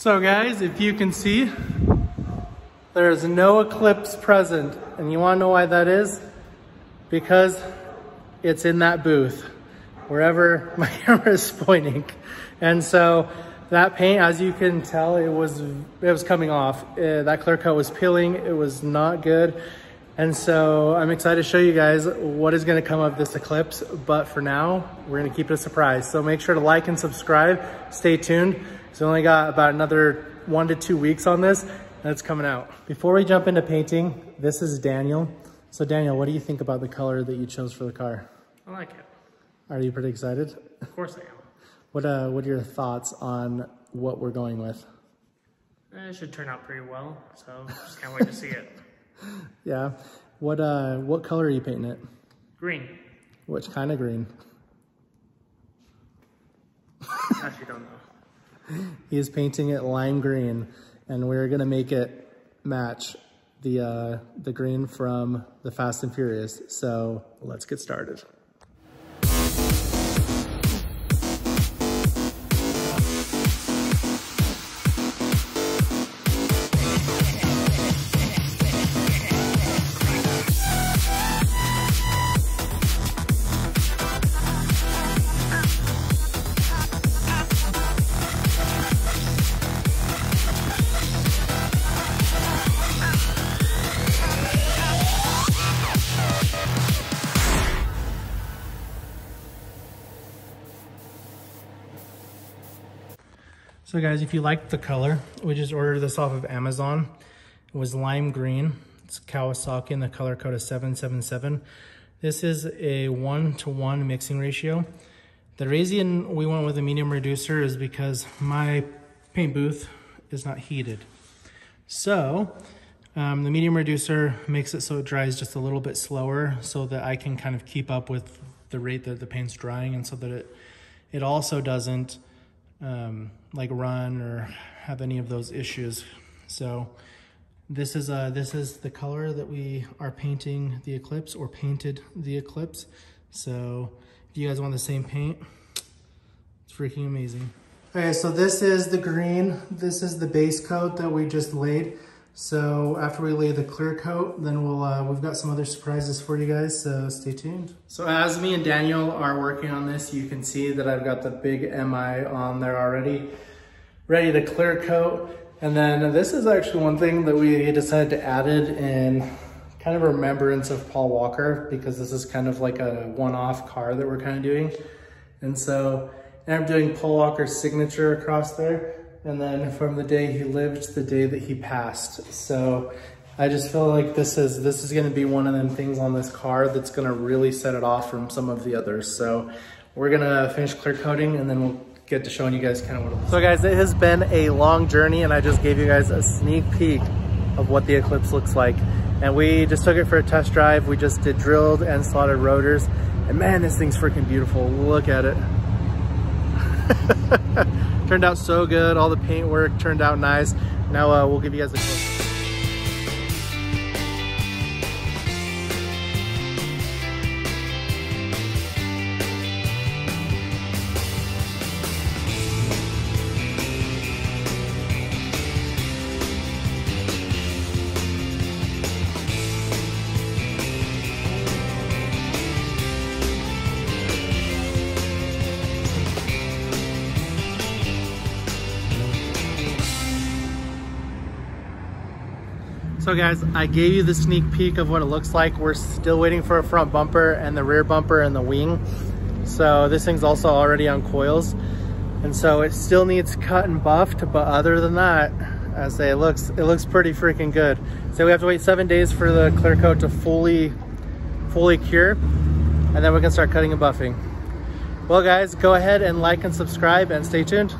So guys, if you can see, there is no eclipse present. And you wanna know why that is? Because it's in that booth, wherever my camera is pointing. And so that paint, as you can tell, it was, it was coming off. Uh, that clear coat was peeling, it was not good. And so I'm excited to show you guys what is gonna come of this eclipse. But for now, we're gonna keep it a surprise. So make sure to like and subscribe, stay tuned. So we only got about another one to two weeks on this that's coming out. Before we jump into painting, this is Daniel. So Daniel, what do you think about the color that you chose for the car? I like it. Are you pretty excited? Of course I am. What, uh, what are your thoughts on what we're going with? Eh, It should turn out pretty well, so just can't wait to see it. Yeah. What, uh, what color are you painting it? Green. Which kind of green? Actually don't know. He is painting it lime green, and we're gonna make it match the uh, the green from the Fast and Furious. So let's get started. So guys, if you like the color, we just ordered this off of Amazon. It was lime green. It's Kawasaki and the color code is 777. This is a one to one mixing ratio. The reason we went with a medium reducer is because my paint booth is not heated. So um, the medium reducer makes it so it dries just a little bit slower so that I can kind of keep up with the rate that the paint's drying and so that it, it also doesn't um, like run or have any of those issues. So this is uh, this is the color that we are painting the Eclipse or painted the Eclipse. So if you guys want the same paint, it's freaking amazing. Okay, so this is the green. This is the base coat that we just laid. So after we lay the clear coat, then we'll, uh, we've got some other surprises for you guys, so stay tuned. So as me and Daniel are working on this, you can see that I've got the big MI on there already, ready to clear coat. And then this is actually one thing that we decided to add it in kind of remembrance of Paul Walker, because this is kind of like a one-off car that we're kind of doing. And so and I'm doing Paul Walker's signature across there and then from the day he lived to the day that he passed. So I just feel like this is this is gonna be one of them things on this car that's gonna really set it off from some of the others. So we're gonna finish clear coating and then we'll get to showing you guys kind of what it looks like. So guys, it has been a long journey and I just gave you guys a sneak peek of what the Eclipse looks like. And we just took it for a test drive. We just did drilled and slotted rotors. And man, this thing's freaking beautiful. Look at it. turned out so good. All the paint work turned out nice. Now uh, we'll give you guys a close. So guys, I gave you the sneak peek of what it looks like. We're still waiting for a front bumper and the rear bumper and the wing. So this thing's also already on coils. And so it still needs cut and buffed, but other than that, I say it looks it looks pretty freaking good. So we have to wait seven days for the clear coat to fully fully cure, and then we can start cutting and buffing. Well guys, go ahead and like and subscribe and stay tuned.